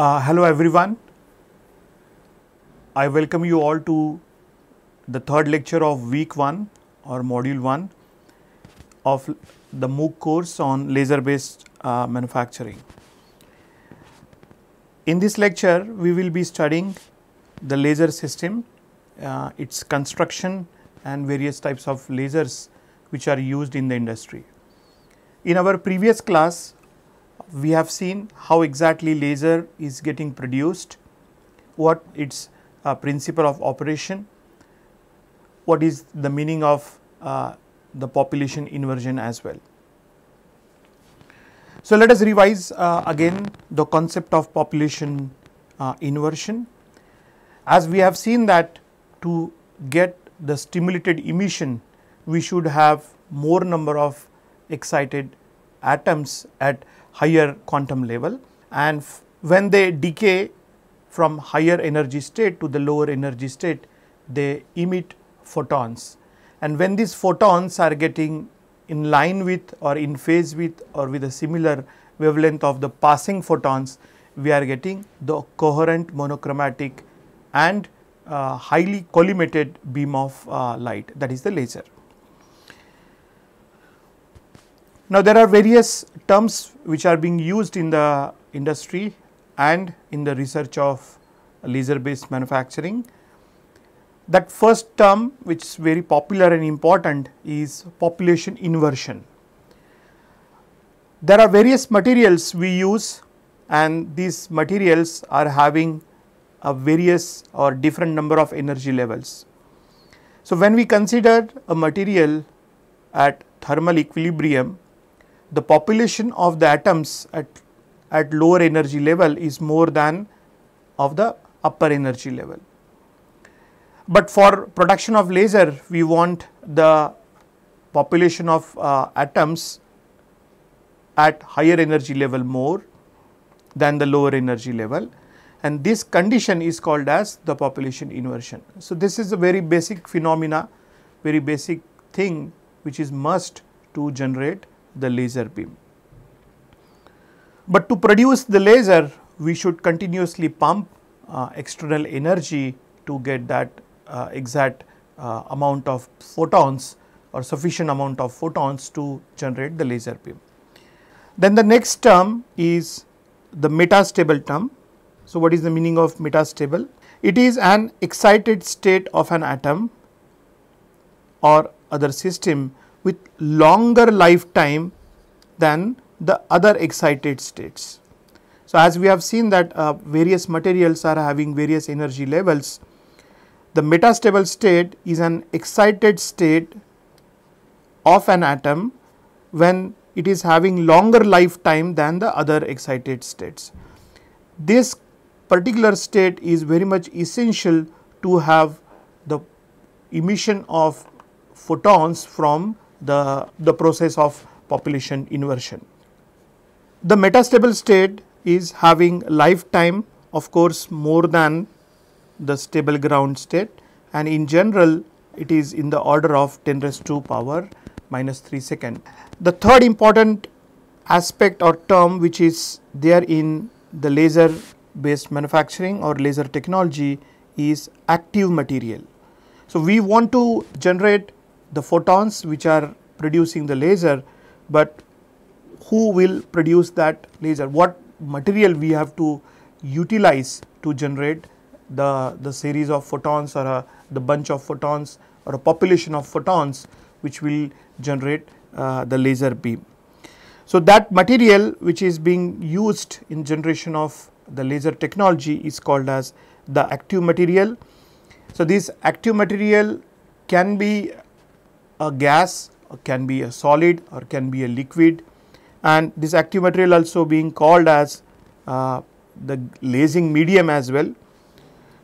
Uh, hello everyone. I welcome you all to the third lecture of week 1 or module 1 of the MOOC course on laser based uh, manufacturing. In this lecture, we will be studying the laser system, uh, its construction and various types of lasers which are used in the industry. In our previous class, we have seen how exactly laser is getting produced, what its uh, principle of operation, what is the meaning of uh, the population inversion as well. So, let us revise uh, again the concept of population uh, inversion. As we have seen that to get the stimulated emission, we should have more number of excited atoms at higher quantum level and when they decay from higher energy state to the lower energy state, they emit photons. And when these photons are getting in line with or in phase with or with a similar wavelength of the passing photons, we are getting the coherent monochromatic and uh, highly collimated beam of uh, light that is the laser. Now, there are various terms which are being used in the industry and in the research of laser based manufacturing. That first term which is very popular and important is population inversion. There are various materials we use and these materials are having a various or different number of energy levels. So, when we consider a material at thermal equilibrium the population of the atoms at, at lower energy level is more than of the upper energy level. But for production of laser we want the population of uh, atoms at higher energy level more than the lower energy level and this condition is called as the population inversion. So, this is a very basic phenomena, very basic thing which is must to generate the laser beam. But to produce the laser we should continuously pump uh, external energy to get that uh, exact uh, amount of photons or sufficient amount of photons to generate the laser beam. Then the next term is the metastable term. So, what is the meaning of metastable? It is an excited state of an atom or other system with longer lifetime than the other excited states. So, as we have seen that uh, various materials are having various energy levels, the metastable state is an excited state of an atom when it is having longer lifetime than the other excited states. This particular state is very much essential to have the emission of photons from the, the process of population inversion. The metastable state is having lifetime of course more than the stable ground state and in general it is in the order of 10 raised to power minus 3 second. The third important aspect or term which is there in the laser based manufacturing or laser technology is active material. So, we want to generate the photons which are producing the laser, but who will produce that laser, what material we have to utilize to generate the, the series of photons or a, the bunch of photons or a population of photons which will generate uh, the laser beam. So, that material which is being used in generation of the laser technology is called as the active material. So, this active material can be a gas can be a solid or can be a liquid and this active material also being called as uh, the lasing medium as well.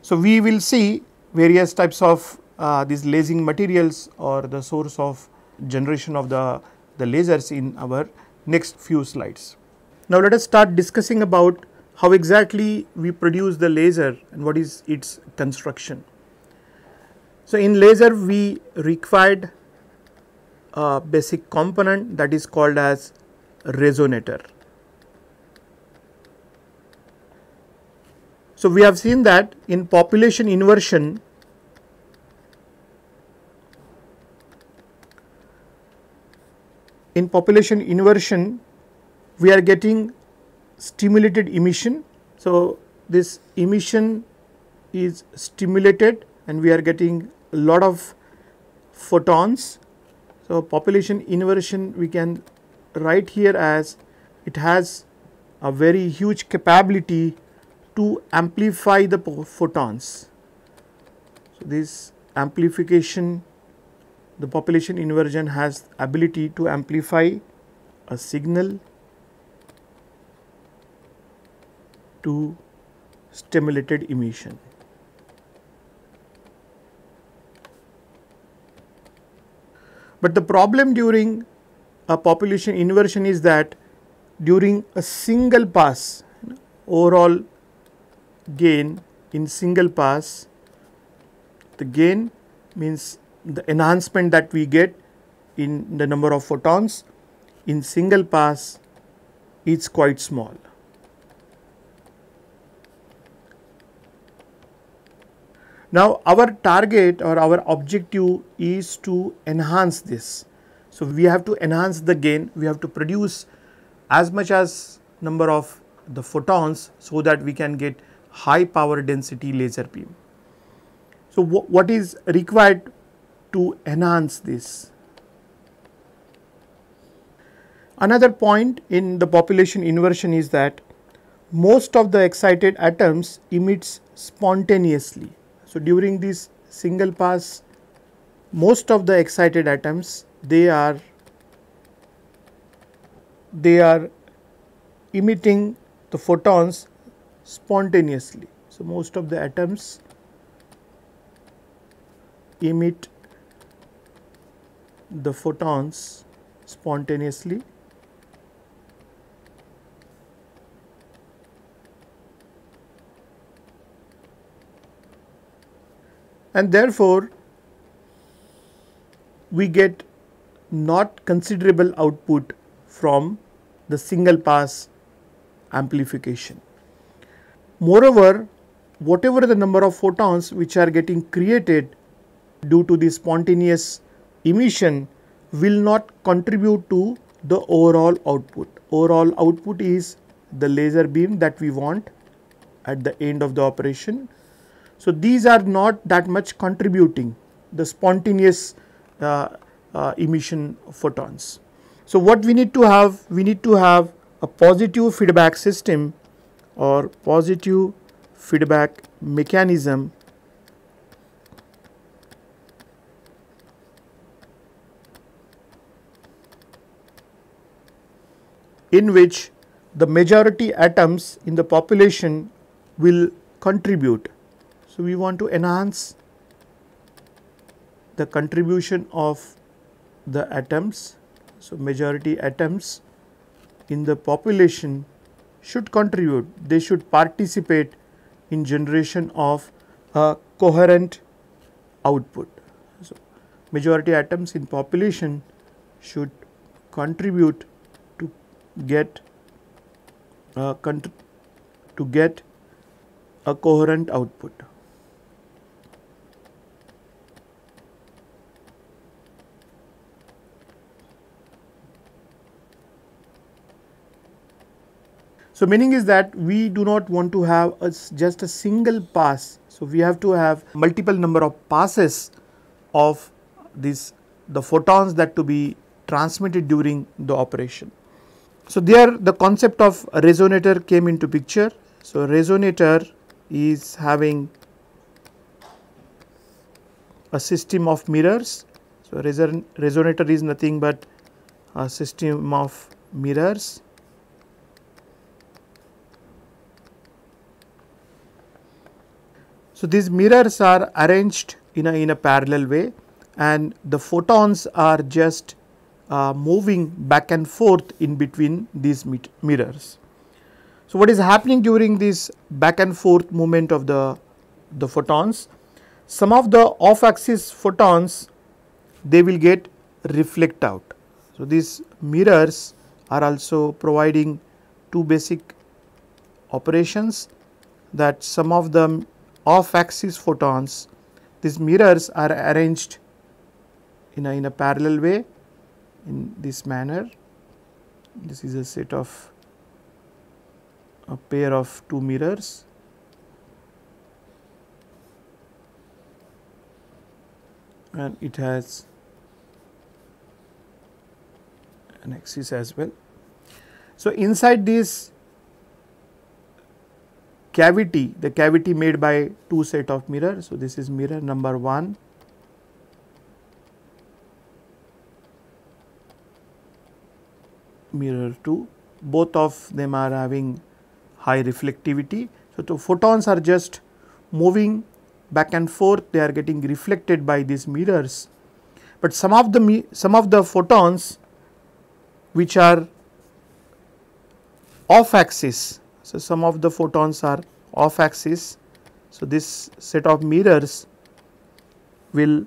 So, we will see various types of uh, these lasing materials or the source of generation of the, the lasers in our next few slides. Now, let us start discussing about how exactly we produce the laser and what is its construction. So, in laser we required a basic component that is called as resonator. So, we have seen that in population inversion in population inversion we are getting stimulated emission. So, this emission is stimulated and we are getting a lot of photons. So, population inversion we can write here as it has a very huge capability to amplify the photons. So, this amplification the population inversion has ability to amplify a signal to stimulated emission. But the problem during a population inversion is that during a single pass overall gain in single pass the gain means the enhancement that we get in the number of photons in single pass is quite small. Now, our target or our objective is to enhance this. So, we have to enhance the gain, we have to produce as much as number of the photons so that we can get high power density laser beam. So, what is required to enhance this? Another point in the population inversion is that most of the excited atoms emits spontaneously so, during this single pass most of the excited atoms they are they are emitting the photons spontaneously. So, most of the atoms emit the photons spontaneously and therefore, we get not considerable output from the single pass amplification. Moreover, whatever the number of photons which are getting created due to the spontaneous emission will not contribute to the overall output. Overall output is the laser beam that we want at the end of the operation so, these are not that much contributing the spontaneous uh, uh, emission photons. So, what we need to have? We need to have a positive feedback system or positive feedback mechanism in which the majority atoms in the population will contribute so, we want to enhance the contribution of the atoms. So, majority atoms in the population should contribute, they should participate in generation of a coherent output. So, majority atoms in population should contribute to get uh, to get a coherent output. So, meaning is that we do not want to have a, just a single pass. So, we have to have multiple number of passes of this the photons that to be transmitted during the operation. So, there the concept of resonator came into picture. So, resonator is having a system of mirrors. So, resonator is nothing but a system of mirrors So, these mirrors are arranged in a, in a parallel way and the photons are just uh, moving back and forth in between these mirrors. So, what is happening during this back and forth movement of the, the photons? Some of the off axis photons they will get reflect out. So, these mirrors are also providing two basic operations. that some of the off axis photons, these mirrors are arranged in a, in a parallel way in this manner. This is a set of a pair of two mirrors and it has an axis as well. So, inside this cavity, the cavity made by two set of mirrors. So, this is mirror number 1 mirror 2 both of them are having high reflectivity. So, the photons are just moving back and forth they are getting reflected by these mirrors, but some of the some of the photons which are off axis. So, some of the photons are off axis. So, this set of mirrors will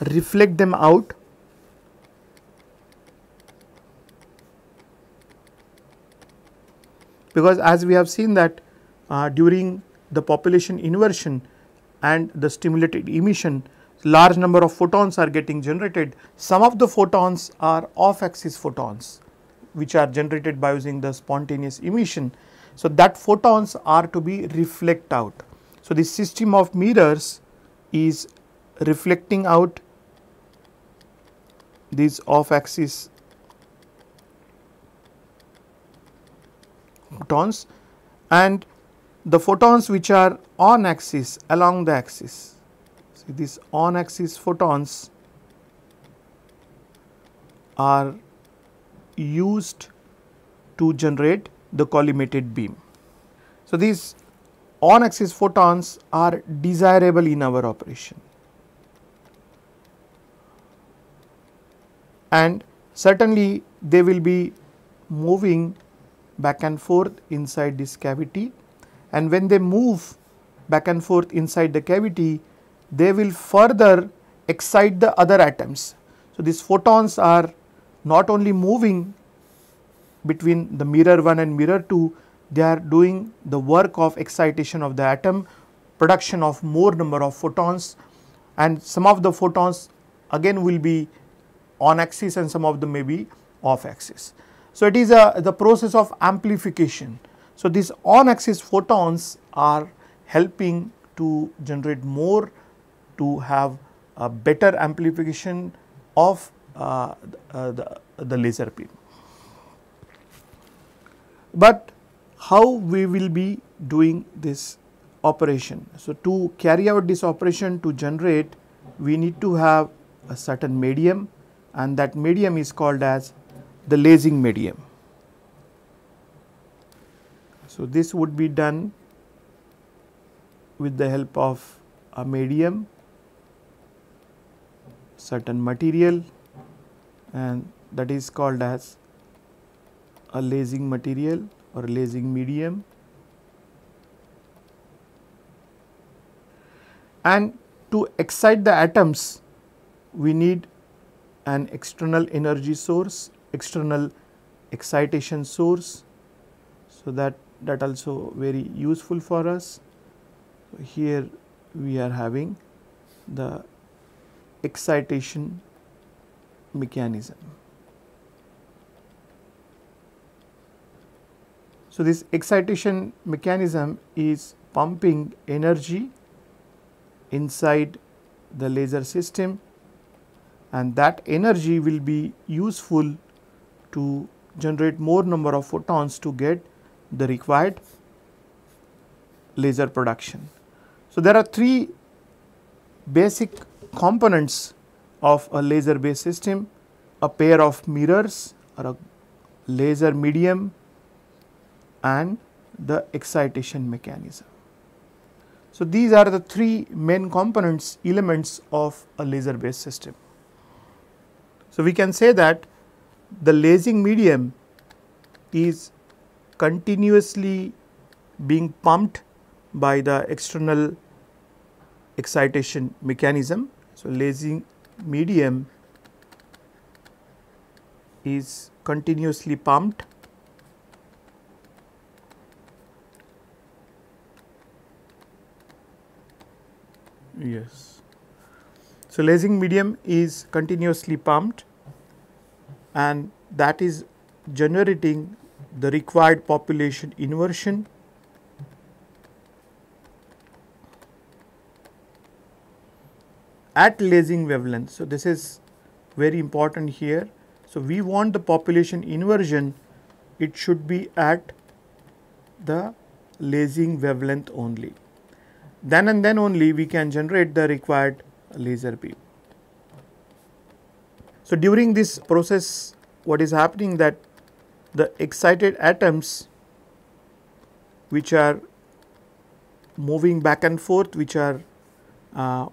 reflect them out because as we have seen that uh, during the population inversion and the stimulated emission large number of photons are getting generated. Some of the photons are off axis photons which are generated by using the spontaneous emission. So, that photons are to be reflect out. So, this system of mirrors is reflecting out these off axis photons and the photons which are on axis along the axis. See these on axis photons are used to generate the collimated beam. So, these on axis photons are desirable in our operation and certainly they will be moving back and forth inside this cavity and when they move back and forth inside the cavity they will further excite the other atoms. So, these photons are not only moving between the mirror 1 and mirror 2, they are doing the work of excitation of the atom, production of more number of photons and some of the photons again will be on axis and some of them may be off axis. So, it is a the process of amplification. So, these on axis photons are helping to generate more to have a better amplification of uh, uh, the, the laser beam. But how we will be doing this operation? So, to carry out this operation to generate we need to have a certain medium and that medium is called as the lasing medium. So, this would be done with the help of a medium certain material and that is called as a lasing material or lasing medium and to excite the atoms we need an external energy source, external excitation source. So, that that also very useful for us. Here we are having the excitation mechanism. So, this excitation mechanism is pumping energy inside the laser system and that energy will be useful to generate more number of photons to get the required laser production. So, there are three basic components of a laser based system, a pair of mirrors or a laser medium and the excitation mechanism. So, these are the three main components elements of a laser based system. So, we can say that the lasing medium is continuously being pumped by the external excitation mechanism. So, lasing medium is continuously pumped Yes. So, lasing medium is continuously pumped and that is generating the required population inversion at lasing wavelength. So, this is very important here. So, we want the population inversion it should be at the lasing wavelength only. Then and then only we can generate the required laser beam. So, during this process what is happening that the excited atoms which are moving back and forth which are uh,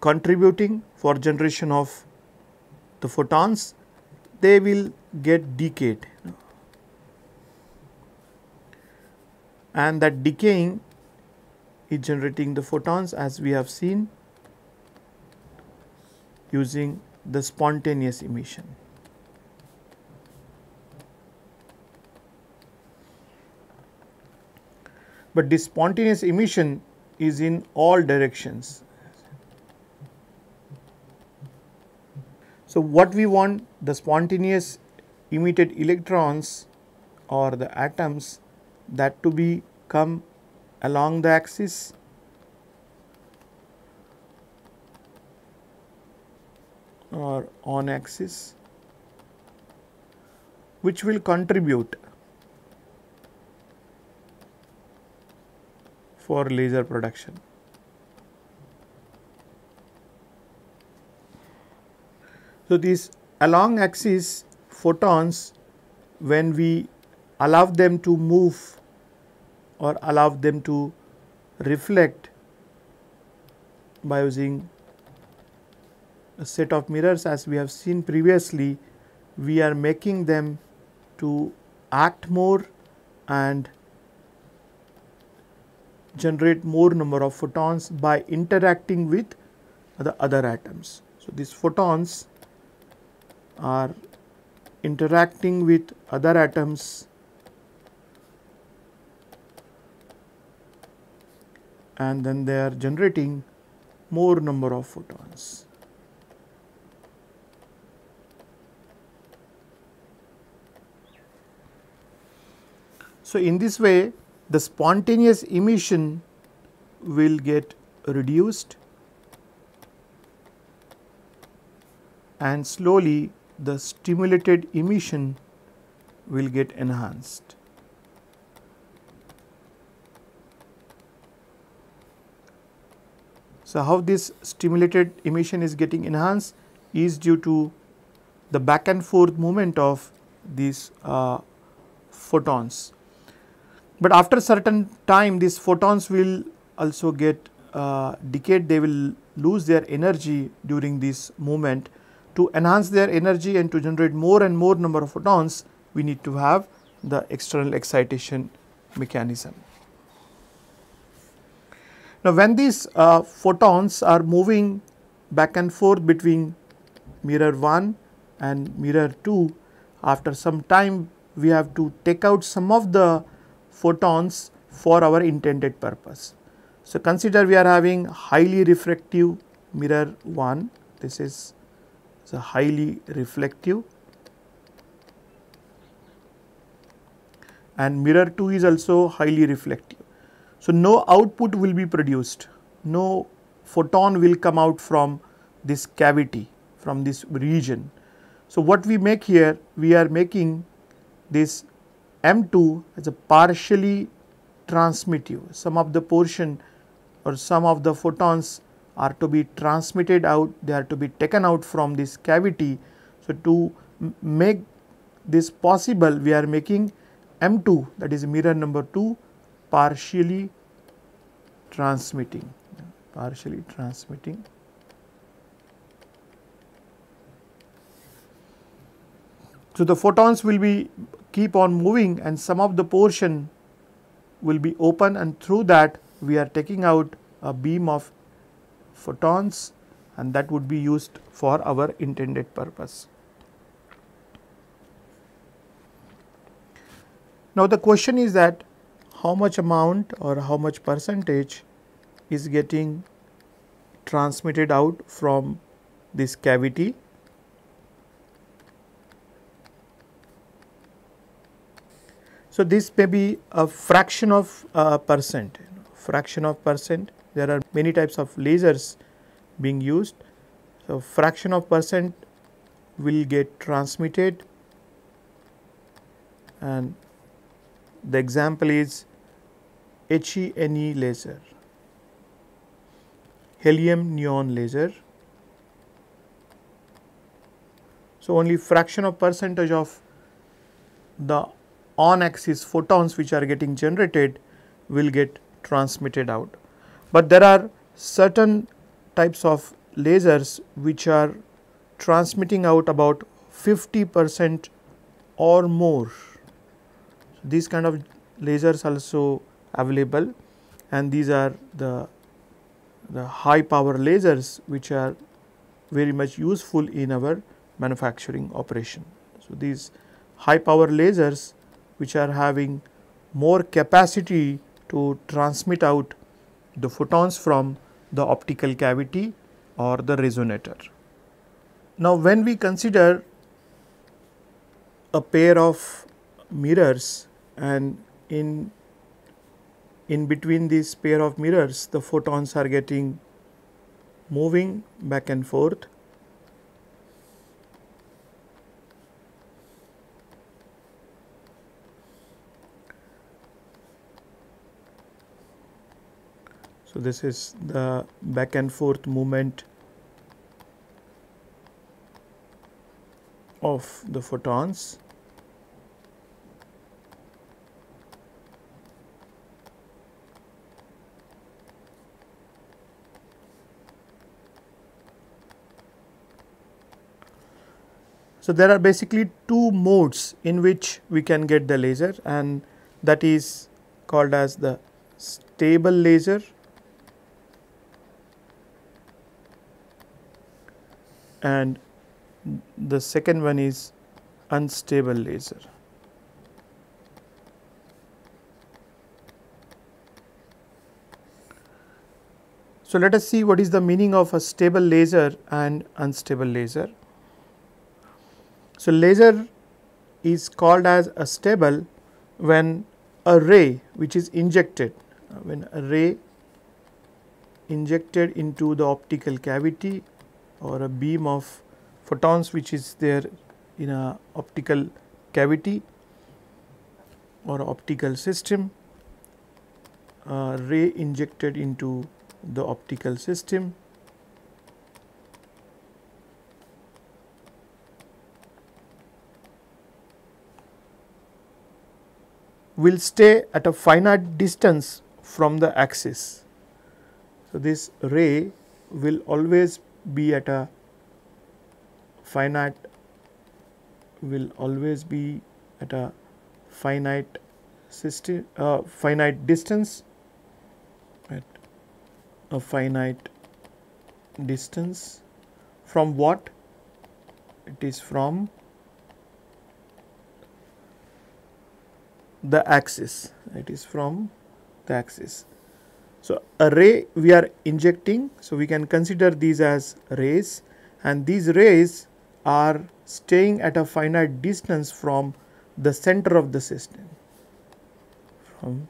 contributing for generation of the photons they will get decayed and that decaying is generating the photons as we have seen using the spontaneous emission. But this spontaneous emission is in all directions. So, what we want the spontaneous emitted electrons or the atoms that to be come along the axis or on axis which will contribute for laser production. So, these along axis photons when we allow them to move or allow them to reflect by using a set of mirrors as we have seen previously we are making them to act more and generate more number of photons by interacting with the other atoms. So, these photons are interacting with other atoms and then they are generating more number of photons. So, in this way the spontaneous emission will get reduced and slowly the stimulated emission will get enhanced. So, how this stimulated emission is getting enhanced is due to the back and forth movement of these uh, photons. But after certain time these photons will also get uh, decayed, they will lose their energy during this movement. To enhance their energy and to generate more and more number of photons, we need to have the external excitation mechanism. Now, when these uh, photons are moving back and forth between mirror 1 and mirror 2, after some time we have to take out some of the photons for our intended purpose. So, consider we are having highly refractive mirror 1, this is a highly reflective and mirror 2 is also highly reflective. So, no output will be produced, no photon will come out from this cavity from this region. So, what we make here we are making this M2 as a partially transmittive some of the portion or some of the photons are to be transmitted out they are to be taken out from this cavity. So, to make this possible we are making M2 that is mirror number 2 partially transmitting, partially transmitting. So, the photons will be keep on moving and some of the portion will be open and through that we are taking out a beam of photons and that would be used for our intended purpose. Now, the question is that how much amount or how much percentage is getting transmitted out from this cavity So, this may be a fraction of a percent, fraction of percent. There are many types of lasers being used. So, fraction of percent will get transmitted and the example is HENE laser, helium neon laser. So, only fraction of percentage of the on axis photons which are getting generated will get transmitted out. But there are certain types of lasers which are transmitting out about 50 percent or more. These kind of lasers also available and these are the, the high power lasers which are very much useful in our manufacturing operation. So, these high power lasers which are having more capacity to transmit out the photons from the optical cavity or the resonator. Now, when we consider a pair of mirrors and in in between this pair of mirrors the photons are getting moving back and forth So, this is the back and forth movement of the photons. So, there are basically two modes in which we can get the laser and that is called as the stable laser and the second one is unstable laser. So, let us see what is the meaning of a stable laser and unstable laser. So, laser is called as a stable when a ray which is injected, when a ray injected into the optical cavity or a beam of photons which is there in a optical cavity or optical system uh, ray injected into the optical system will stay at a finite distance from the axis. So, this ray will always be at a finite will always be at a finite system uh, finite distance at a finite distance from what it is from the axis. It is from the axis. So, a ray we are injecting, so we can consider these as rays. And these rays are staying at a finite distance from the center of the system, from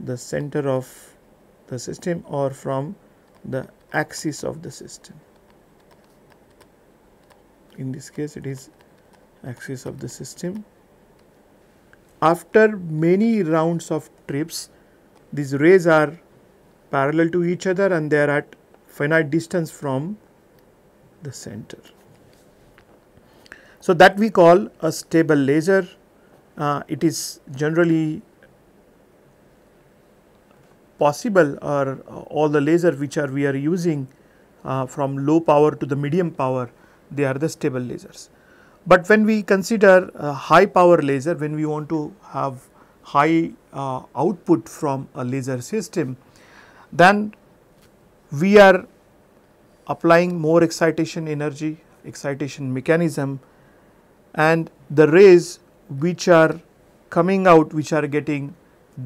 the center of the system or from the axis of the system. In this case, it is axis of the system. After many rounds of trips, these rays are parallel to each other and they are at finite distance from the center. So, that we call a stable laser. Uh, it is generally possible or uh, all the laser which are we are using uh, from low power to the medium power they are the stable lasers. But when we consider a high power laser when we want to have high uh, output from a laser system, then we are applying more excitation energy, excitation mechanism and the rays which are coming out which are getting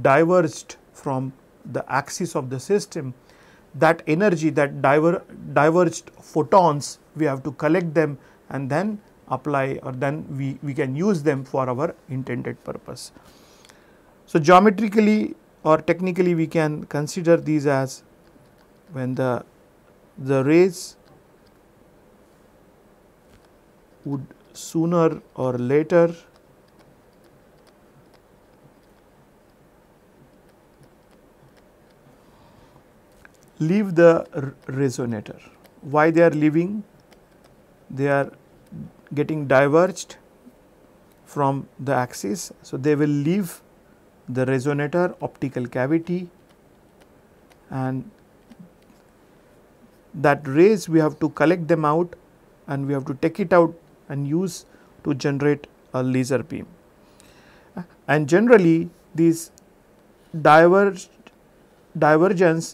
diverged from the axis of the system that energy that diver, diverged photons we have to collect them and then apply or then we, we can use them for our intended purpose. So, geometrically or technically we can consider these as when the, the rays would sooner or later leave the resonator. Why they are leaving? They are getting diverged from the axis. So, they will leave the resonator optical cavity and that rays we have to collect them out and we have to take it out and use to generate a laser beam. And generally these divergence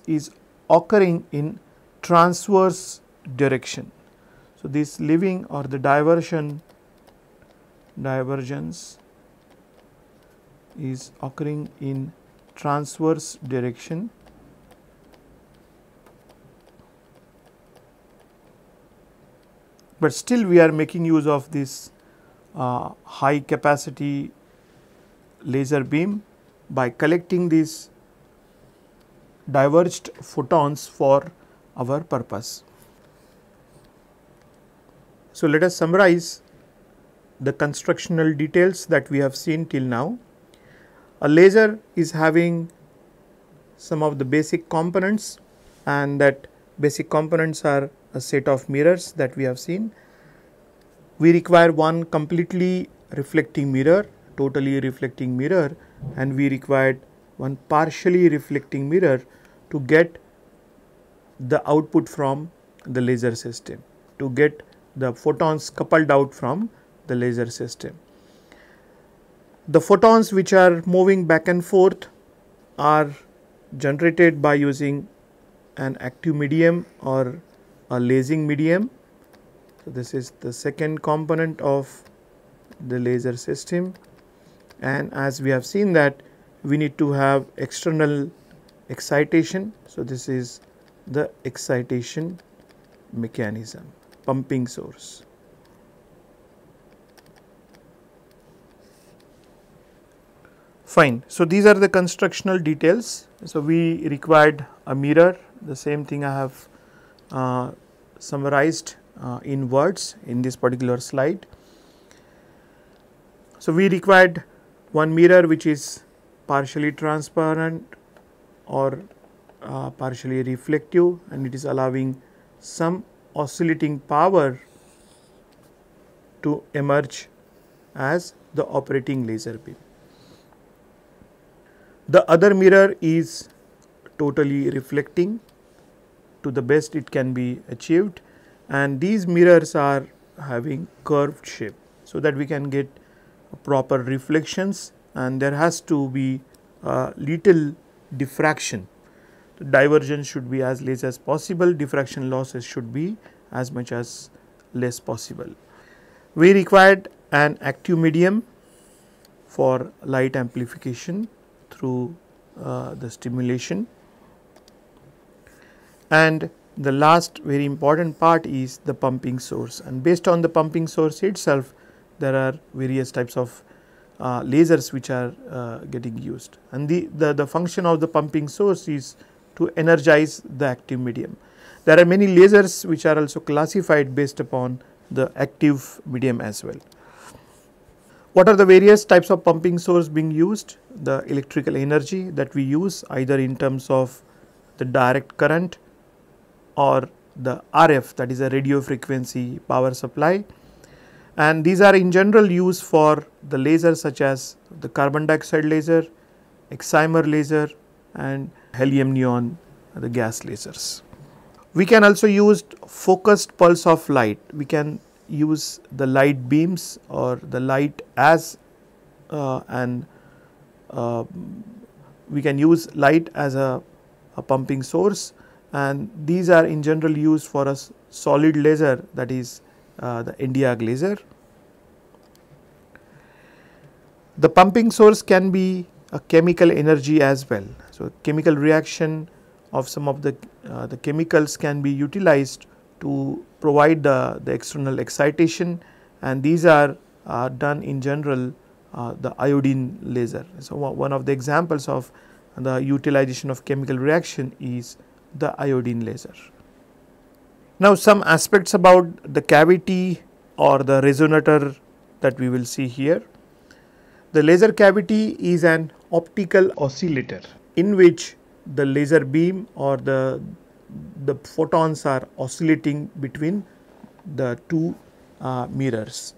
is occurring in transverse direction. So, this leaving or the diversion divergence is occurring in transverse direction but still we are making use of this uh, high capacity laser beam by collecting these diverged photons for our purpose. So, let us summarize the constructional details that we have seen till now. A laser is having some of the basic components and that basic components are a set of mirrors that we have seen. We require one completely reflecting mirror, totally reflecting mirror and we required one partially reflecting mirror to get the output from the laser system, to get the photons coupled out from the laser system. The photons which are moving back and forth are generated by using an active medium or a lasing medium. So, this is the second component of the laser system and as we have seen that we need to have external excitation. So, this is the excitation mechanism pumping source. Fine. So, these are the constructional details. So, we required a mirror the same thing I have uh, summarized uh, in words in this particular slide. So, we required one mirror which is partially transparent or uh, partially reflective and it is allowing some oscillating power to emerge as the operating laser beam. The other mirror is totally reflecting to the best it can be achieved and these mirrors are having curved shape. So, that we can get proper reflections and there has to be a little diffraction. Divergence should be as less as possible, diffraction losses should be as much as less possible. We required an active medium for light amplification through uh, the stimulation. And the last very important part is the pumping source. And based on the pumping source itself there are various types of uh, lasers which are uh, getting used. And the, the, the function of the pumping source is to energize the active medium. There are many lasers which are also classified based upon the active medium as well. What are the various types of pumping source being used? The electrical energy that we use either in terms of the direct current or the RF that is a radio frequency power supply and these are in general used for the lasers such as the carbon dioxide laser, excimer laser and helium neon the gas lasers. We can also use focused pulse of light. We can use the light beams or the light as uh, and uh, we can use light as a, a pumping source and these are in general used for a solid laser that is uh, the Nd:YAG laser. The pumping source can be a chemical energy as well. So, chemical reaction of some of the, uh, the chemicals can be utilized to provide the, the external excitation and these are uh, done in general uh, the iodine laser. So, one of the examples of the utilization of chemical reaction is the iodine laser. Now, some aspects about the cavity or the resonator that we will see here. The laser cavity is an optical oscillator in which the laser beam or the the photons are oscillating between the two uh, mirrors.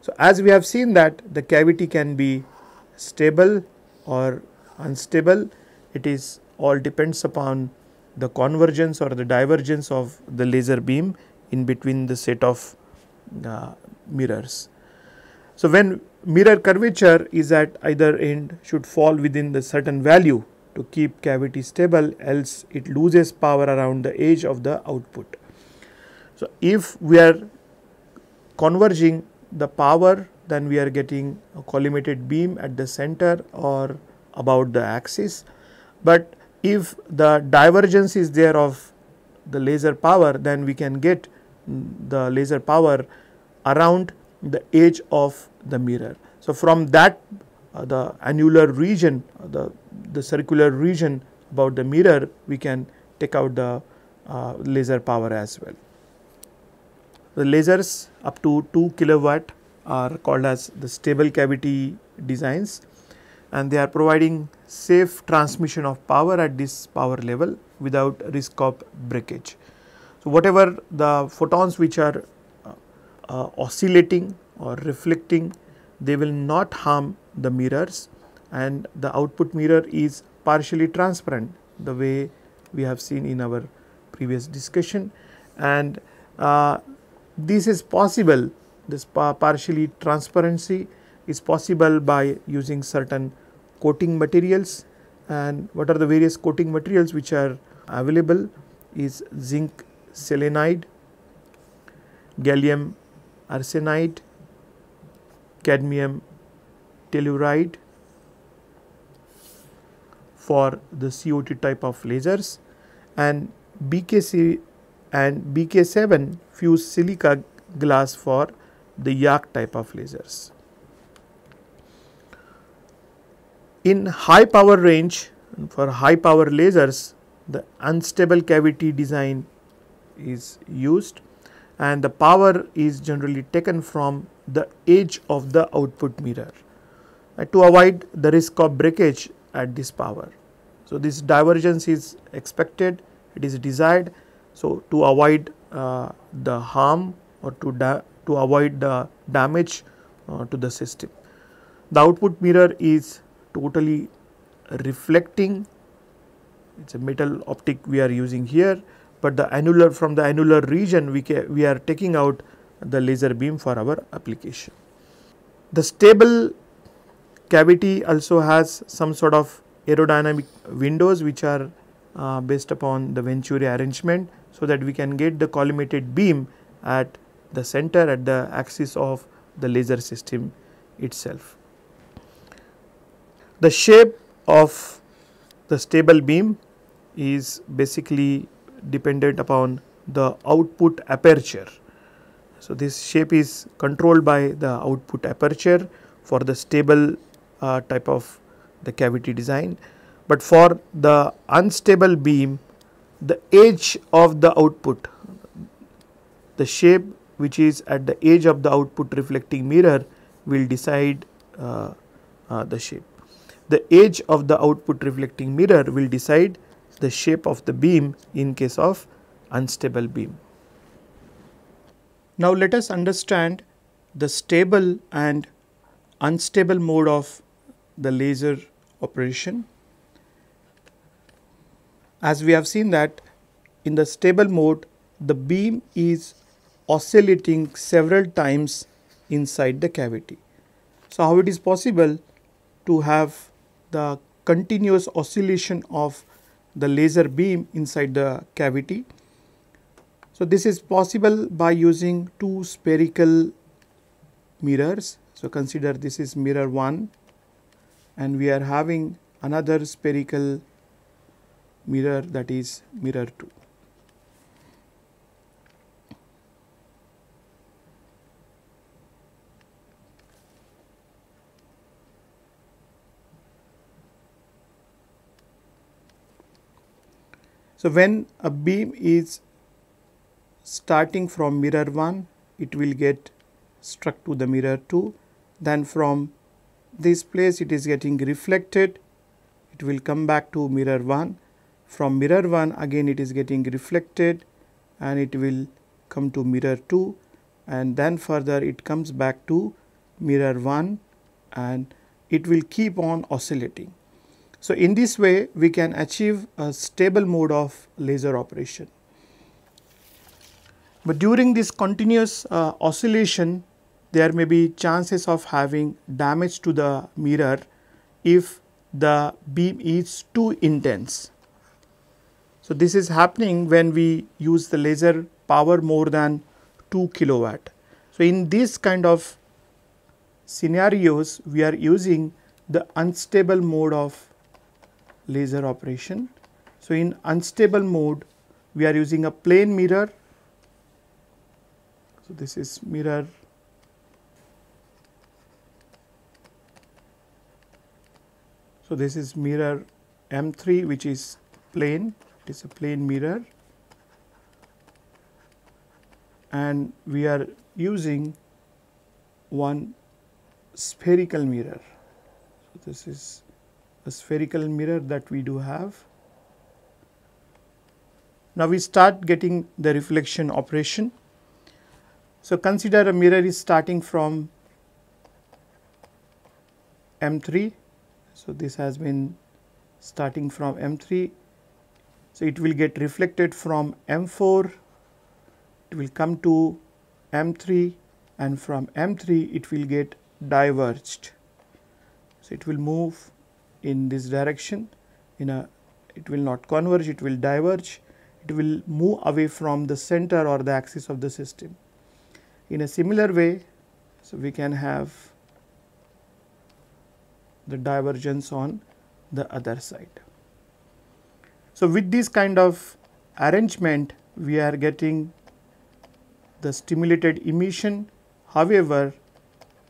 So, as we have seen that the cavity can be stable or unstable, it is all depends upon the convergence or the divergence of the laser beam in between the set of uh, mirrors. So, when mirror curvature is at either end should fall within the certain value to keep cavity stable else it loses power around the edge of the output. So, if we are converging the power then we are getting a collimated beam at the center or about the axis, but if the divergence is there of the laser power then we can get the laser power around the edge of the mirror. So, from that the annular region uh, the the circular region about the mirror we can take out the uh, laser power as well. The lasers up to 2 kilowatt are called as the stable cavity designs and they are providing safe transmission of power at this power level without risk of breakage. So, whatever the photons which are uh, uh, oscillating or reflecting they will not harm the mirrors and the output mirror is partially transparent the way we have seen in our previous discussion. And uh, this is possible this partially transparency is possible by using certain coating materials. And what are the various coating materials which are available is zinc selenide, gallium arsenide, cadmium telluride for the CO2 type of lasers and BKC and BK7 fused silica glass for the YAG type of lasers. In high power range for high power lasers the unstable cavity design is used and the power is generally taken from the edge of the output mirror uh, to avoid the risk of breakage at this power. So, this divergence is expected, it is desired. So, to avoid uh, the harm or to, to avoid the damage uh, to the system. The output mirror is totally reflecting, it is a metal optic we are using here, but the annular from the annular region we, we are taking out the laser beam for our application. The stable cavity also has some sort of aerodynamic windows which are uh, based upon the Venturi arrangement so that we can get the collimated beam at the center at the axis of the laser system itself. The shape of the stable beam is basically dependent upon the output aperture. So, this shape is controlled by the output aperture for the stable uh, type of the cavity design, but for the unstable beam the edge of the output the shape which is at the edge of the output reflecting mirror will decide uh, uh, the shape. The edge of the output reflecting mirror will decide the shape of the beam in case of unstable beam. Now, let us understand the stable and unstable mode of the laser operation. As we have seen that in the stable mode the beam is oscillating several times inside the cavity. So, how it is possible to have the continuous oscillation of the laser beam inside the cavity. So, this is possible by using two spherical mirrors. So, consider this is mirror 1 and we are having another spherical mirror that is mirror 2. So, when a beam is starting from mirror 1, it will get struck to the mirror 2, then from this place it is getting reflected, it will come back to mirror 1, from mirror 1 again it is getting reflected and it will come to mirror 2 and then further it comes back to mirror 1 and it will keep on oscillating. So, in this way we can achieve a stable mode of laser operation. But during this continuous uh, oscillation there may be chances of having damage to the mirror if the beam is too intense. So, this is happening when we use the laser power more than 2 kilowatt. So, in this kind of scenarios we are using the unstable mode of laser operation. So, in unstable mode we are using a plane mirror. So, this is mirror So, this is mirror M3 which is plane it is a plane mirror and we are using one spherical mirror. So, this is a spherical mirror that we do have. Now we start getting the reflection operation. So consider a mirror is starting from M3. So this has been starting from M3. So it will get reflected from M4, it will come to M3 and from M3 it will get diverged. So it will move in this direction in a it will not converge it will diverge it will move away from the center or the axis of the system. In a similar way so we can have the divergence on the other side. So, with this kind of arrangement we are getting the stimulated emission however,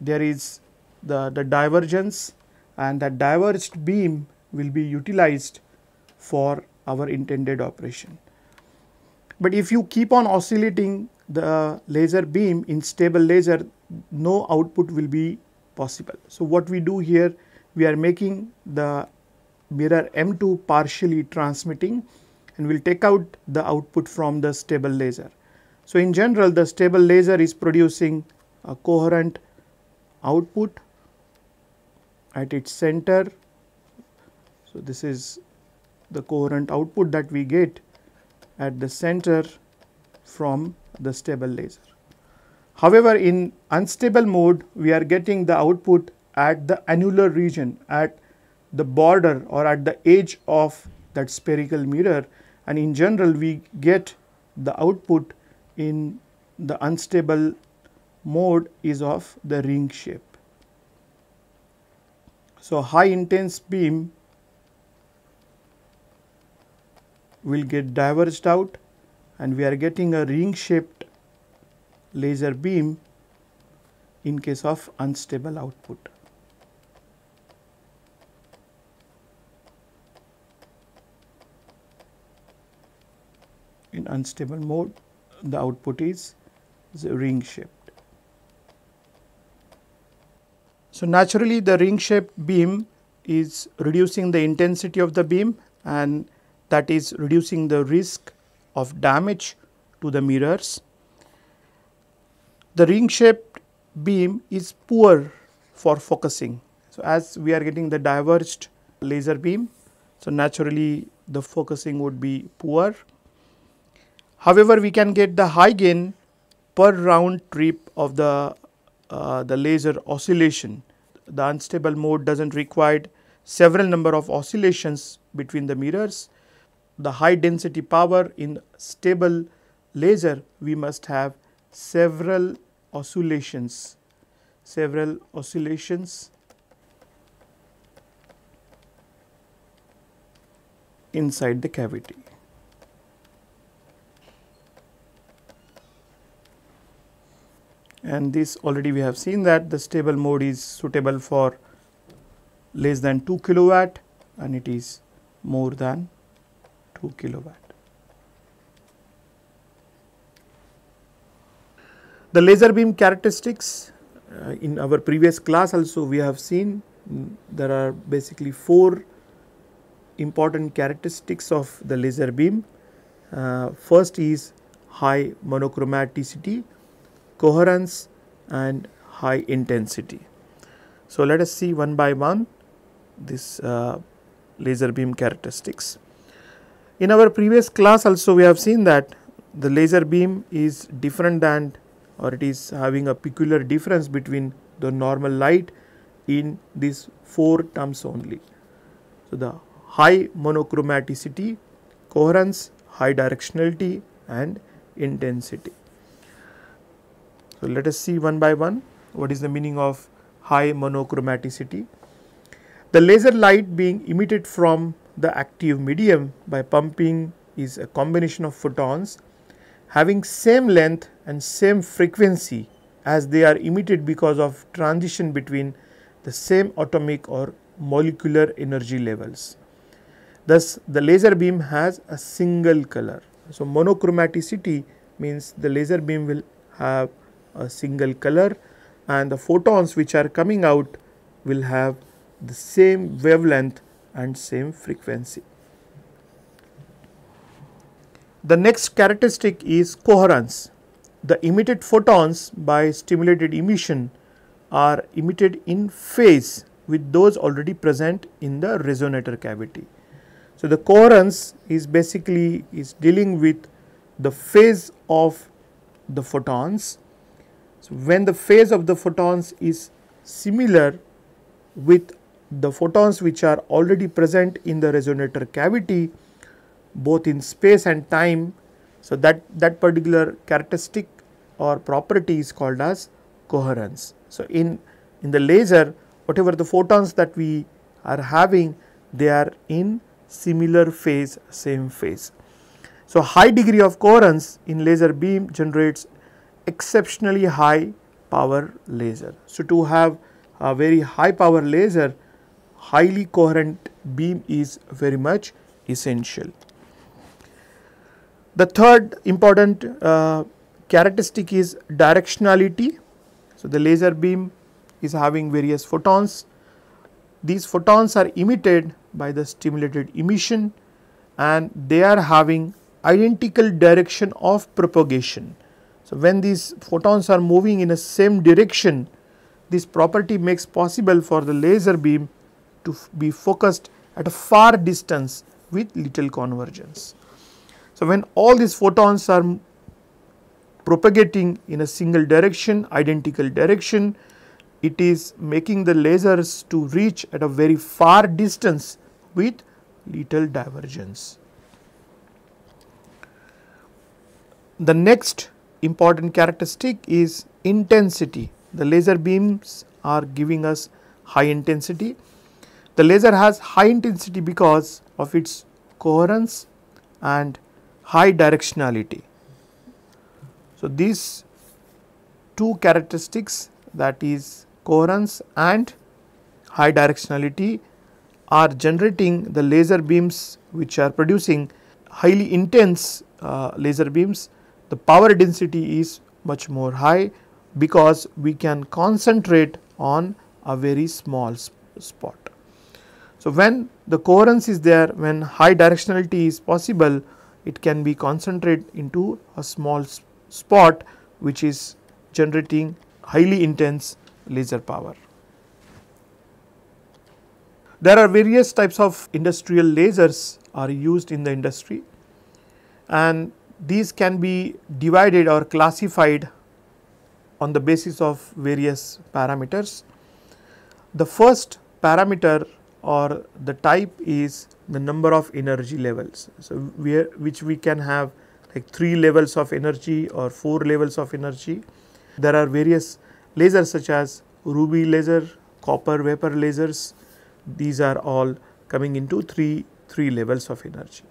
there is the, the divergence and that diverged beam will be utilized for our intended operation. But if you keep on oscillating the laser beam in stable laser, no output will be possible. So, what we do here, we are making the mirror M2 partially transmitting and we will take out the output from the stable laser. So, in general the stable laser is producing a coherent output at its center. So, this is the coherent output that we get at the center from the stable laser. However, in unstable mode we are getting the output at the annular region at the border or at the edge of that spherical mirror and in general we get the output in the unstable mode is of the ring shape. So, high intense beam will get diverged out and we are getting a ring shaped laser beam in case of unstable output. In unstable mode the output is ring shaped. So, naturally the ring shaped beam is reducing the intensity of the beam and that is reducing the risk of damage to the mirrors. The ring shaped beam is poor for focusing. So, as we are getting the diverged laser beam, so naturally the focusing would be poor. However, we can get the high gain per round trip of the uh, the laser oscillation. The unstable mode does not require several number of oscillations between the mirrors. The high density power in stable laser we must have several oscillations, several oscillations inside the cavity. And this already we have seen that the stable mode is suitable for less than 2 kilowatt and it is more than 2 kilowatt. The laser beam characteristics uh, in our previous class also we have seen mm, there are basically four important characteristics of the laser beam. Uh, first is high monochromaticity, coherence and high intensity. So, let us see one by one this uh, laser beam characteristics. In our previous class also we have seen that the laser beam is different than or it is having a peculiar difference between the normal light in these four terms only. So, the high monochromaticity, coherence, high directionality and intensity. So, let us see one by one what is the meaning of high monochromaticity. The laser light being emitted from the active medium by pumping is a combination of photons having same length and same frequency as they are emitted because of transition between the same atomic or molecular energy levels. Thus, the laser beam has a single color. So, monochromaticity means the laser beam will have a single color and the photons which are coming out will have the same wavelength and same frequency. The next characteristic is coherence. The emitted photons by stimulated emission are emitted in phase with those already present in the resonator cavity. So, the coherence is basically is dealing with the phase of the photons. So, when the phase of the photons is similar with the photons which are already present in the resonator cavity both in space and time. So, that, that particular characteristic or property is called as coherence. So, in, in the laser whatever the photons that we are having they are in similar phase same phase. So, high degree of coherence in laser beam generates exceptionally high power laser. So, to have a very high power laser highly coherent beam is very much essential. The third important uh, characteristic is directionality. So, the laser beam is having various photons. These photons are emitted by the stimulated emission and they are having identical direction of propagation. So, when these photons are moving in a same direction, this property makes possible for the laser beam to be focused at a far distance with little convergence. So, when all these photons are propagating in a single direction, identical direction, it is making the lasers to reach at a very far distance with little divergence. The next important characteristic is intensity. The laser beams are giving us high intensity. The laser has high intensity because of its coherence and high directionality. So, these two characteristics that is coherence and high directionality are generating the laser beams which are producing highly intense uh, laser beams. The power density is much more high because we can concentrate on a very small spot. So, when the coherence is there, when high directionality is possible, it can be concentrated into a small spot which is generating highly intense laser power. There are various types of industrial lasers are used in the industry and these can be divided or classified on the basis of various parameters. The first parameter or the type is the number of energy levels. So, which we can have like 3 levels of energy or 4 levels of energy. There are various lasers such as ruby laser, copper vapor lasers, these are all coming into 3, three levels of energy.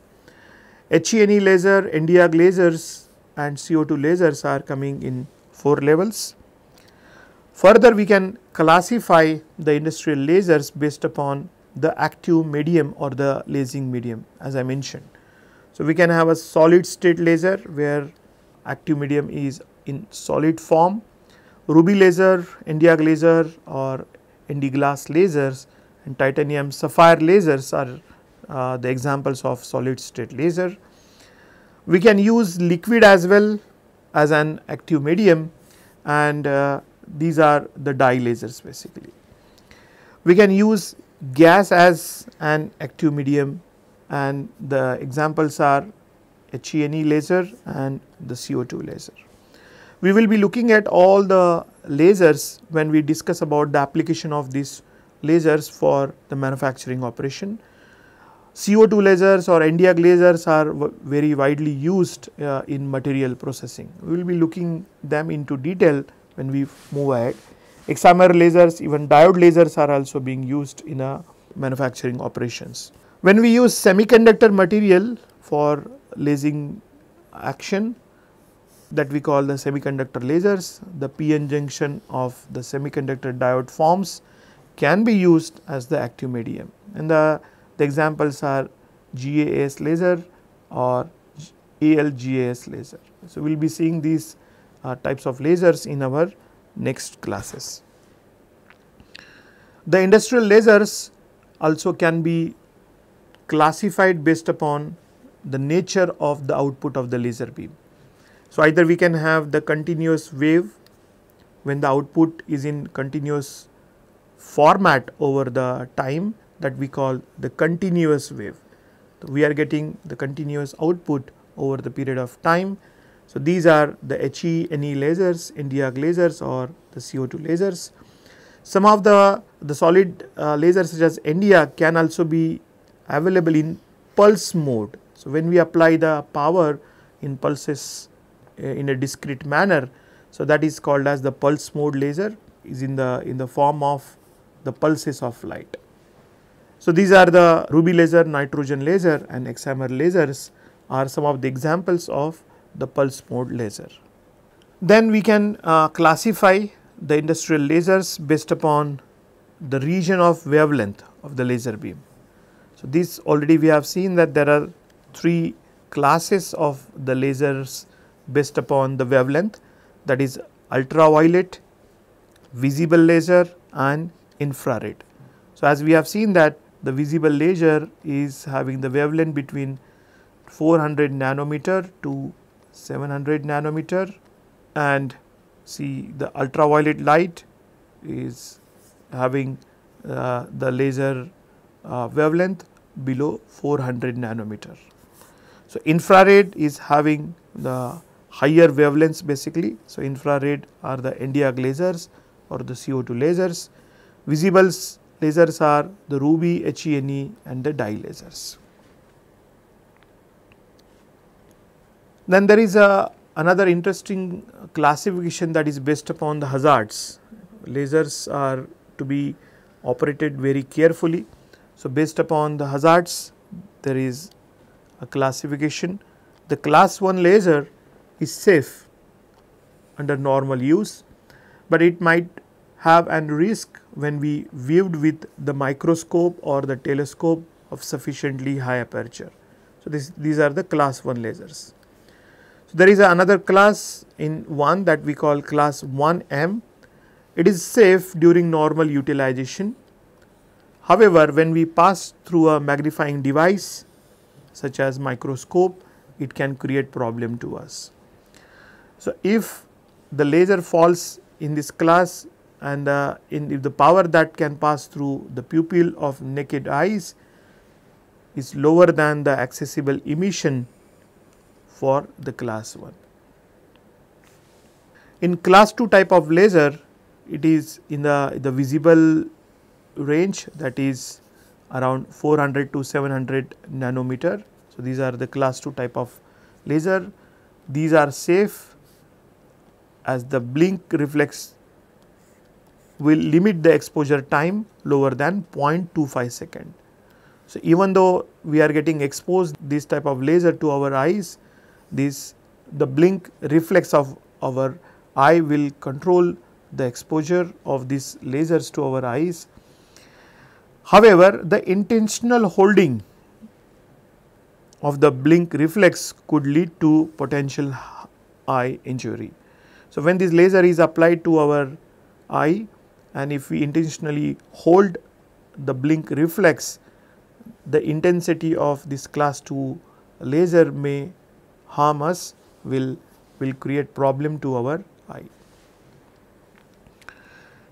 HENE laser, Nd:YAG lasers and CO2 lasers are coming in 4 levels. Further we can classify the industrial lasers based upon the active medium or the lasing medium as I mentioned. So, we can have a solid state laser where active medium is in solid form, ruby laser, Nd:YAG laser or ND glass lasers and titanium sapphire lasers are uh, the examples of solid state laser. We can use liquid as well as an active medium and uh, these are the dye lasers basically. We can use gas as an active medium and the examples are HENE laser and the CO2 laser. We will be looking at all the lasers when we discuss about the application of these lasers for the manufacturing operation. CO2 lasers or Nd:YAG lasers are very widely used uh, in material processing. We will be looking them into detail when we move ahead. Excimer lasers, even diode lasers are also being used in a manufacturing operations. When we use semiconductor material for lasing action that we call the semiconductor lasers, the PN junction of the semiconductor diode forms can be used as the active medium and the, the examples are GaAs laser or AlGaAs laser. So, we will be seeing these uh, types of lasers in our next classes. The industrial lasers also can be classified based upon the nature of the output of the laser beam. So, either we can have the continuous wave when the output is in continuous format over the time that we call the continuous wave. So, we are getting the continuous output over the period of time so, these are the HENE lasers, Nd:YAG lasers or the CO2 lasers. Some of the, the solid uh, lasers such as Nd:YAG can also be available in pulse mode. So, when we apply the power in pulses uh, in a discrete manner, so that is called as the pulse mode laser is in the in the form of the pulses of light. So, these are the ruby laser, nitrogen laser and excimer lasers are some of the examples of the pulse mode laser. Then we can uh, classify the industrial lasers based upon the region of wavelength of the laser beam. So, this already we have seen that there are three classes of the lasers based upon the wavelength that is ultraviolet, visible laser and infrared. So, as we have seen that the visible laser is having the wavelength between 400 nanometer to 700 nanometer and see the ultraviolet light is having uh, the laser uh, wavelength below 400 nanometer. So, infrared is having the higher wavelengths basically. So, infrared are the Nd:YAG lasers or the CO2 lasers. Visible lasers are the ruby, HENE and the dye lasers. Then there is a another interesting classification that is based upon the hazards. Lasers are to be operated very carefully. So, based upon the hazards there is a classification. The class 1 laser is safe under normal use, but it might have an risk when we viewed with the microscope or the telescope of sufficiently high aperture. So, this, these are the class 1 lasers. So, there is another class in 1 that we call class 1M. It is safe during normal utilization. However, when we pass through a magnifying device such as microscope, it can create problem to us. So, if the laser falls in this class and uh, in if the power that can pass through the pupil of naked eyes is lower than the accessible emission for the class 1. In class 2 type of laser, it is in the, the visible range that is around 400 to 700 nanometer. So, these are the class 2 type of laser. These are safe as the blink reflex will limit the exposure time lower than 0.25 second. So, even though we are getting exposed this type of laser to our eyes, this the blink reflex of our eye will control the exposure of these lasers to our eyes. However, the intentional holding of the blink reflex could lead to potential eye injury. So, when this laser is applied to our eye and if we intentionally hold the blink reflex, the intensity of this class 2 laser may harm us will will create problem to our eye.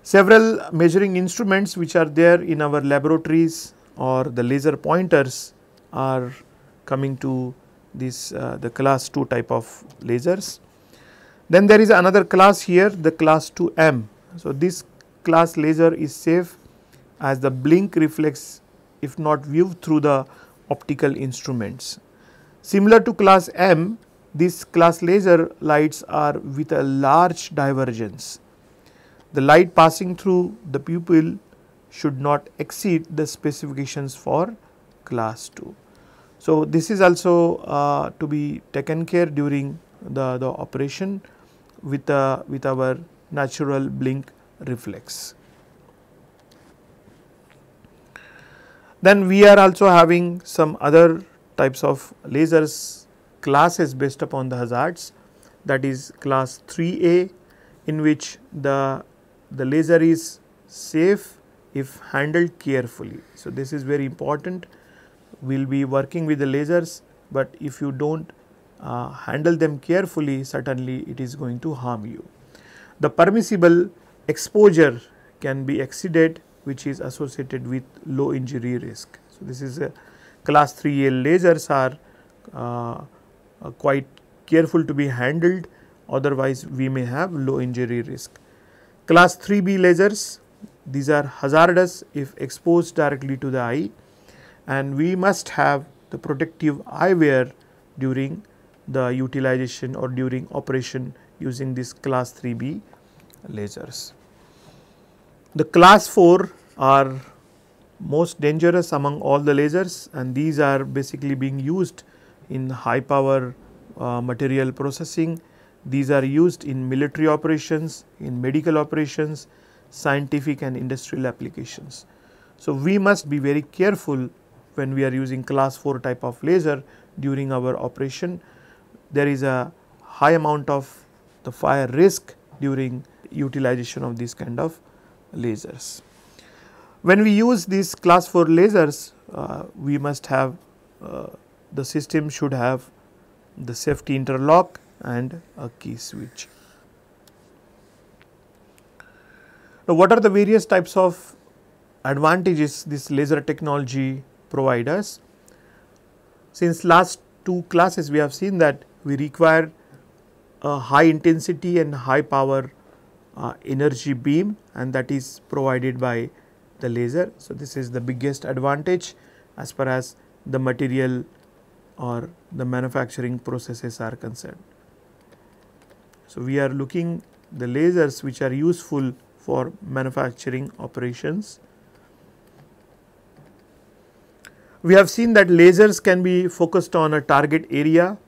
Several measuring instruments which are there in our laboratories or the laser pointers are coming to this uh, the class 2 type of lasers. Then there is another class here the class 2M. So, this class laser is safe as the blink reflex if not viewed through the optical instruments. Similar to class M, these class laser lights are with a large divergence. The light passing through the pupil should not exceed the specifications for class 2. So, this is also uh, to be taken care during the, the operation with, uh, with our natural blink reflex. Then we are also having some other types of lasers classes based upon the hazards that is class 3A in which the, the laser is safe if handled carefully. So, this is very important we will be working with the lasers, but if you do not uh, handle them carefully certainly it is going to harm you. The permissible exposure can be exceeded which is associated with low injury risk. So, this is a class 3A lasers are uh, uh, quite careful to be handled otherwise we may have low injury risk. Class 3B lasers these are hazardous if exposed directly to the eye and we must have the protective eyewear during the utilization or during operation using this class 3B lasers. The class 4 are most dangerous among all the lasers and these are basically being used in high power uh, material processing. These are used in military operations, in medical operations, scientific and industrial applications. So, we must be very careful when we are using class 4 type of laser during our operation. There is a high amount of the fire risk during utilization of these kind of lasers. When we use these class 4 lasers, uh, we must have uh, the system should have the safety interlock and a key switch. Now, what are the various types of advantages this laser technology provide us? Since last two classes we have seen that we require a high intensity and high power uh, energy beam and that is provided by the laser. So, this is the biggest advantage as far as the material or the manufacturing processes are concerned. So, we are looking the lasers which are useful for manufacturing operations. We have seen that lasers can be focused on a target area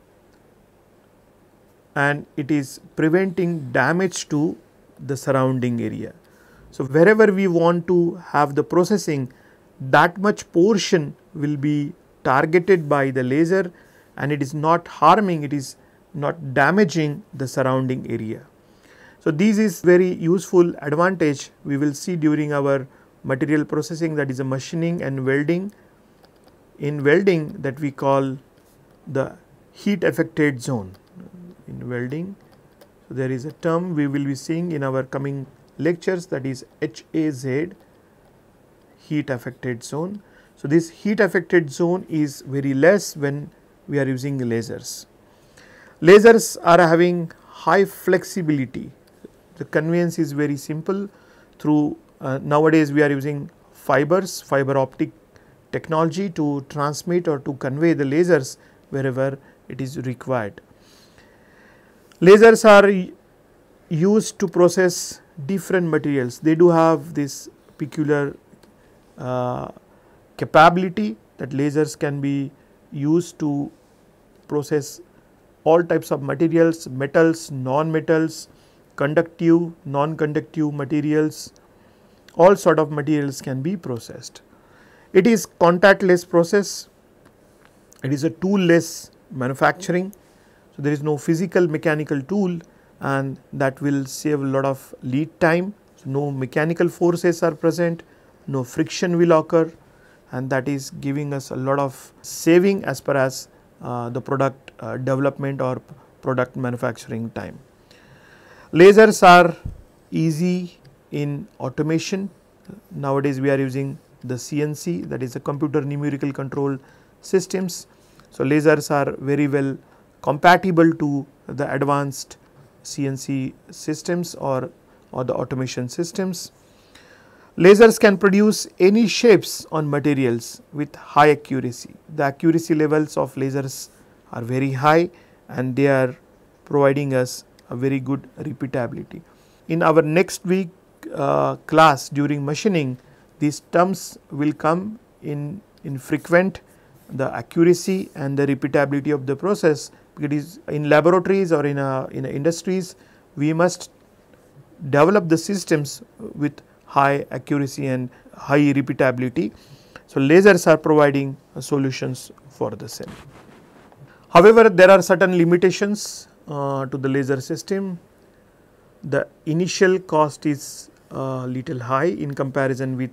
and it is preventing damage to the surrounding area. So, wherever we want to have the processing that much portion will be targeted by the laser and it is not harming it is not damaging the surrounding area. So, this is very useful advantage we will see during our material processing that is a machining and welding. In welding that we call the heat affected zone in welding so, there is a term we will be seeing in our coming lectures that is HAZ heat affected zone. So, this heat affected zone is very less when we are using lasers. Lasers are having high flexibility. The conveyance is very simple through uh, nowadays we are using fibers, fiber optic technology to transmit or to convey the lasers wherever it is required. Lasers are used to process different materials. They do have this peculiar uh, capability that lasers can be used to process all types of materials, metals, non-metals, conductive, non-conductive materials, all sort of materials can be processed. It is contactless process, it is a tool-less manufacturing. So, there is no physical mechanical tool and that will save a lot of lead time. So, no mechanical forces are present, no friction will occur and that is giving us a lot of saving as far as uh, the product uh, development or product manufacturing time. Lasers are easy in automation. Nowadays, we are using the CNC that is a computer numerical control systems. So, lasers are very well compatible to the advanced CNC systems or, or the automation systems. Lasers can produce any shapes on materials with high accuracy. The accuracy levels of lasers are very high and they are providing us a very good repeatability. In our next week uh, class during machining, these terms will come in, in frequent the accuracy and the repeatability of the process it is in laboratories or in a, in a industries we must develop the systems with high accuracy and high repeatability. So, lasers are providing solutions for the same. However, there are certain limitations uh, to the laser system. The initial cost is uh, little high in comparison with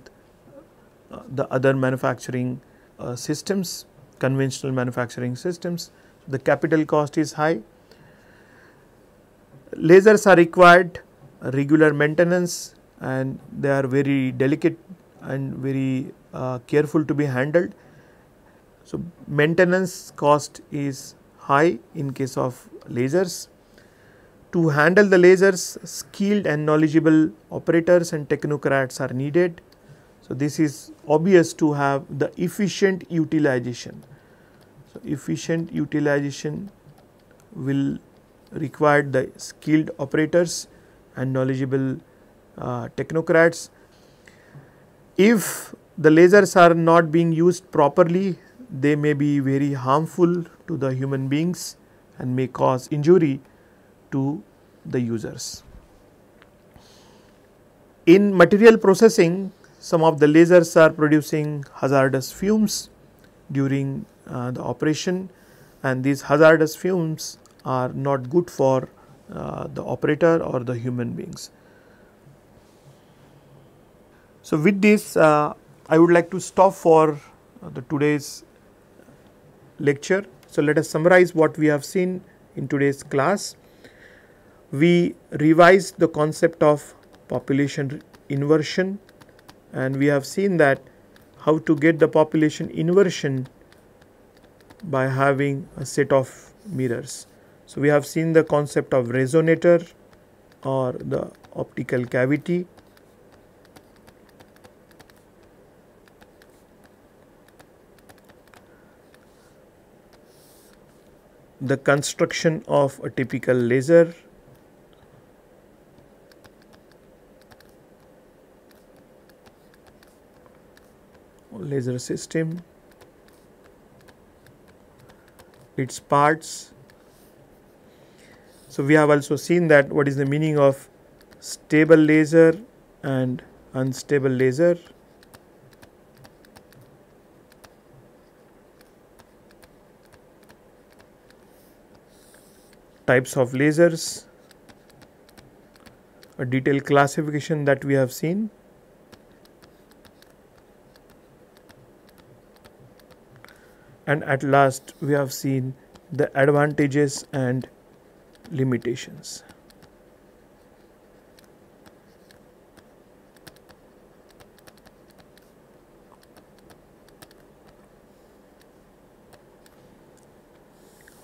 uh, the other manufacturing uh, systems, conventional manufacturing systems. The capital cost is high. Lasers are required regular maintenance and they are very delicate and very uh, careful to be handled. So, maintenance cost is high in case of lasers. To handle the lasers, skilled and knowledgeable operators and technocrats are needed. So, this is obvious to have the efficient utilization. So, efficient utilization will require the skilled operators and knowledgeable uh, technocrats. If the lasers are not being used properly, they may be very harmful to the human beings and may cause injury to the users. In material processing, some of the lasers are producing hazardous fumes during the operation and these hazardous fumes are not good for uh, the operator or the human beings. So, with this uh, I would like to stop for uh, the today's lecture. So, let us summarize what we have seen in today's class. We revised the concept of population inversion and we have seen that how to get the population inversion by having a set of mirrors. So, we have seen the concept of resonator or the optical cavity. The construction of a typical laser. Laser system its parts. So we have also seen that what is the meaning of stable laser and unstable laser. Types of lasers, a detailed classification that we have seen. And at last we have seen the advantages and limitations.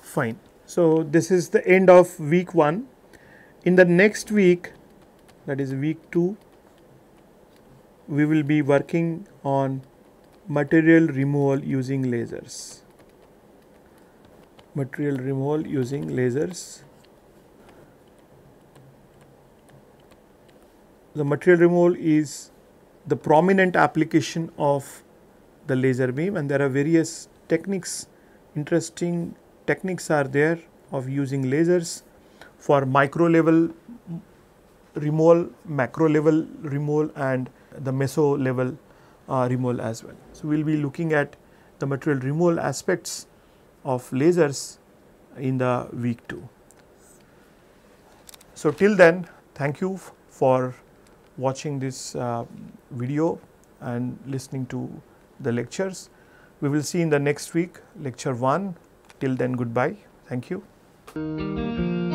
Fine. So, this is the end of week 1. In the next week that is week 2 we will be working on material removal using lasers. Material removal using lasers. The material removal is the prominent application of the laser beam and there are various techniques interesting techniques are there of using lasers for micro level removal, macro level removal and the meso level removal as well. So, we will be looking at the material removal aspects of lasers in the week 2. So, till then thank you for watching this uh, video and listening to the lectures. We will see in the next week lecture 1 till then goodbye thank you.